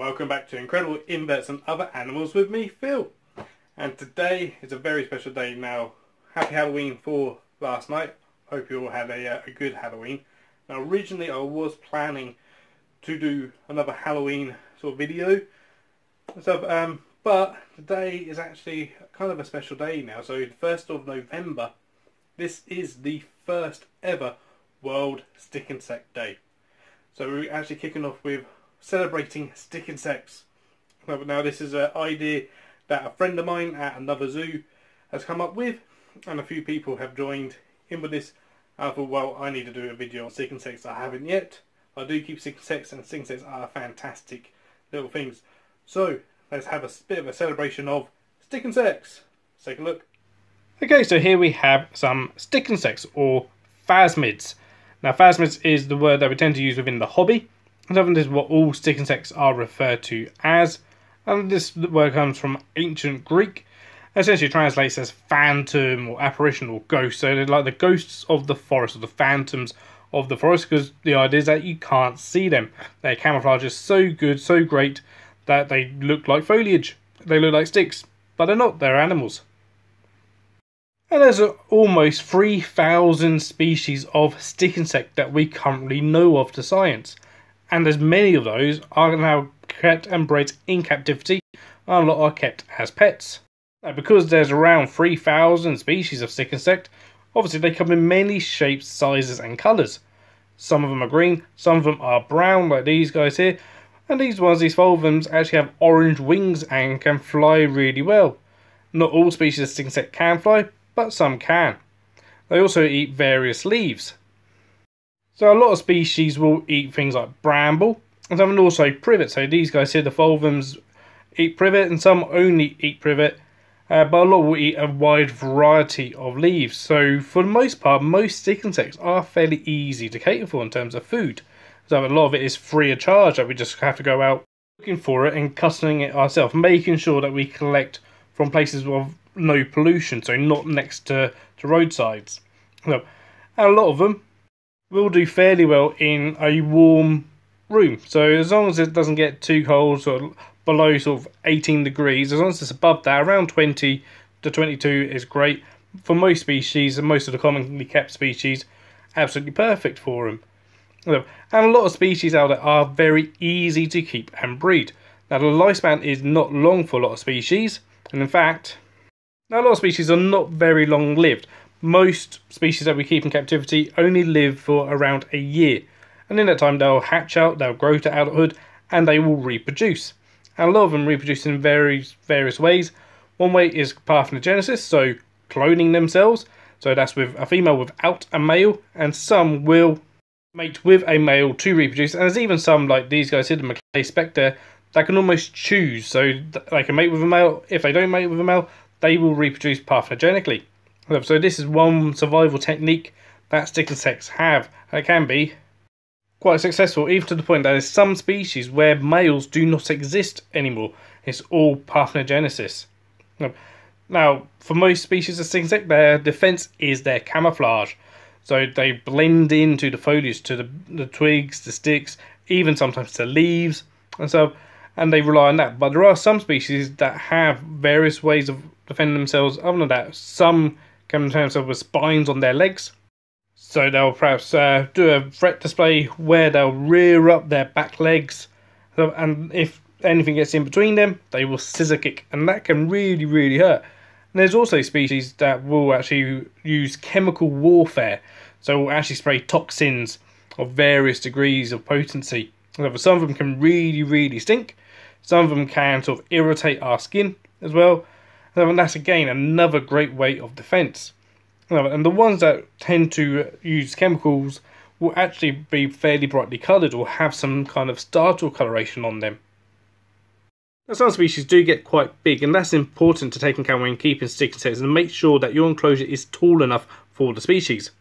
welcome back to Incredible Inverts and Other Animals with me, Phil. And today is a very special day now. Happy Halloween for last night. Hope you all had a, uh, a good Halloween. Now originally I was planning to do another Halloween sort of video. So, um, but today is actually kind of a special day now. So the 1st of November, this is the first ever World Stick Insect Day. So we're actually kicking off with celebrating stick insects. Now this is an idea that a friend of mine at another zoo has come up with and a few people have joined in with this. I thought, well, I need to do a video on stick insects. I haven't yet. I do keep stick insects and stick insects are fantastic little things. So let's have a bit of a celebration of stick insects. Let's take a look. Okay, so here we have some stick insects or phasmids. Now phasmids is the word that we tend to use within the hobby this is what all stick insects are referred to as. And this word comes from ancient Greek. Essentially translates as phantom or apparition or ghost. So they're like the ghosts of the forest or the phantoms of the forest because the idea is that you can't see them. Their camouflage is so good, so great that they look like foliage. They look like sticks, but they're not, they're animals. And there's almost 3,000 species of stick insect that we currently know of to science and as many of those are now kept and bred in captivity, and a lot are kept as pets. Now, because there's around 3,000 species of stick insect, obviously they come in many shapes, sizes, and colours. Some of them are green, some of them are brown, like these guys here, and these ones, these fulvums, actually have orange wings and can fly really well. Not all species of stick insect can fly, but some can. They also eat various leaves. So a lot of species will eat things like bramble and some also privet. So these guys here, the fulvums, eat privet and some only eat privet. Uh, but a lot will eat a wide variety of leaves. So for the most part, most stick insects are fairly easy to cater for in terms of food. So a lot of it is free of charge that we just have to go out looking for it and customing it ourselves, making sure that we collect from places of no pollution, so not next to, to roadsides. So, and a lot of them will do fairly well in a warm room. So as long as it doesn't get too cold, sort of below sort of 18 degrees, as long as it's above that, around 20 to 22 is great. For most species, and most of the commonly kept species, absolutely perfect for them. And a lot of species out there are very easy to keep and breed. Now the lifespan is not long for a lot of species, and in fact, now, a lot of species are not very long lived most species that we keep in captivity only live for around a year. And in that time, they'll hatch out, they'll grow to adulthood, and they will reproduce. And a lot of them reproduce in various, various ways. One way is parthenogenesis, so cloning themselves. So that's with a female without a male, and some will mate with a male to reproduce. And there's even some, like these guys here, the Macleay spectre, that can almost choose. So they can mate with a male. If they don't mate with a male, they will reproduce parthenogenically. So this is one survival technique that stick insects have. And it can be quite successful, even to the point that there's some species where males do not exist anymore. It's all parthenogenesis. Now, for most species of stick insect, their defense is their camouflage. So they blend into the foliage, to the, the twigs, the sticks, even sometimes the leaves, and so and they rely on that. But there are some species that have various ways of defending themselves. Other than that, some in terms of with spines on their legs. So they'll perhaps uh, do a threat display where they'll rear up their back legs, and if anything gets in between them, they will scissor kick, and that can really, really hurt. And there's also species that will actually use chemical warfare, so will actually spray toxins of various degrees of potency. So some of them can really, really stink. Some of them can sort of irritate our skin as well. And that's again another great way of defense. And the ones that tend to use chemicals will actually be fairly brightly coloured or have some kind of startle coloration on them. Now, some species do get quite big, and that's important to take into account when keeping stick insects and make sure that your enclosure is tall enough for the species.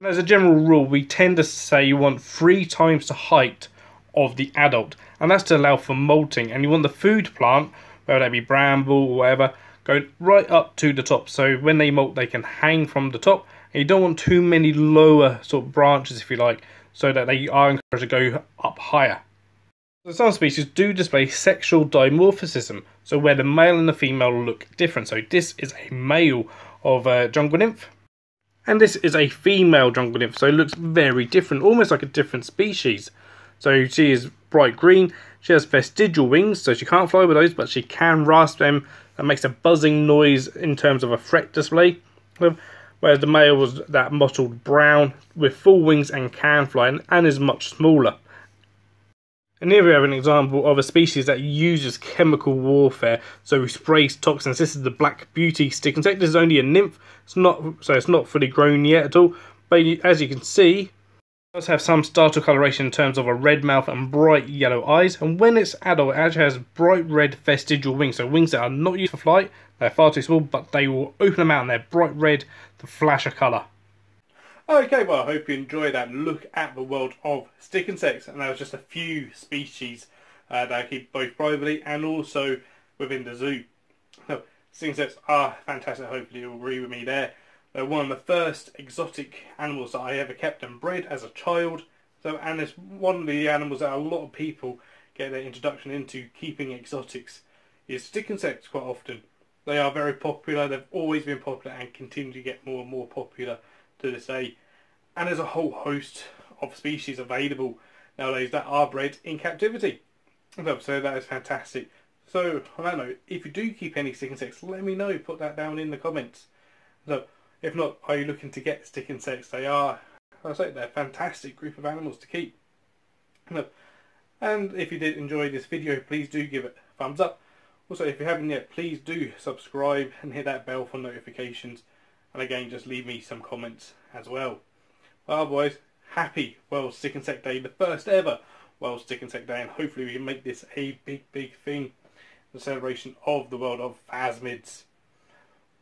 And as a general rule, we tend to say you want three times the height of the adult, and that's to allow for molting. And you want the food plant, whether that be bramble or whatever, going right up to the top. So when they molt, they can hang from the top. And you don't want too many lower sort of branches, if you like, so that they are encouraged to go up higher. Some species do display sexual dimorphism, so where the male and the female look different. So this is a male of a jungle nymph, and this is a female jungle nymph, so it looks very different, almost like a different species. So she is bright green, she has vestigial wings, so she can't fly with those, but she can rasp them. That makes a buzzing noise in terms of a threat display. Whereas the male was that mottled brown with full wings and can fly and, and is much smaller. And here we have an example of a species that uses chemical warfare, so we sprays toxins. This is the Black Beauty stick insect. This is only a nymph, it's not so it's not fully grown yet at all. But as you can see, does have some startle coloration in terms of a red mouth and bright yellow eyes. And when it's adult, it actually has bright red vestigial wings, so wings that are not used for flight. They're far too small, but they will open them out and they're bright red to flash a colour. Okay, well, I hope you enjoyed that look at the world of stick insects, and that was just a few species uh, that I keep both privately and also within the zoo. So, stick insects are fantastic, hopefully you'll agree with me there. They're one of the first exotic animals that I ever kept and bred as a child, so and it's one of the animals that a lot of people get their introduction into keeping exotics is stick insects quite often. They are very popular, they've always been popular and continue to get more and more popular to this day. And there's a whole host of species available nowadays that are bred in captivity. So that is fantastic. So on that note, if you do keep any stick insects, let me know. Put that down in the comments. So if not, are you looking to get stick insects? They are, I say, they're a fantastic group of animals to keep. And if you did enjoy this video, please do give it a thumbs up. Also, if you haven't yet, please do subscribe and hit that bell for notifications. And again, just leave me some comments as well. Well, boys, happy World Stick Insect Day, the first ever World Stick Insect Day, and hopefully we can make this a big, big thing, the celebration of the world of phasmids.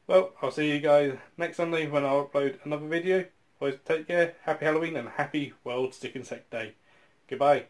Well, I'll see you guys next Sunday when I upload another video. Boys, take care, happy Halloween, and happy World Stick Insect Day. Goodbye.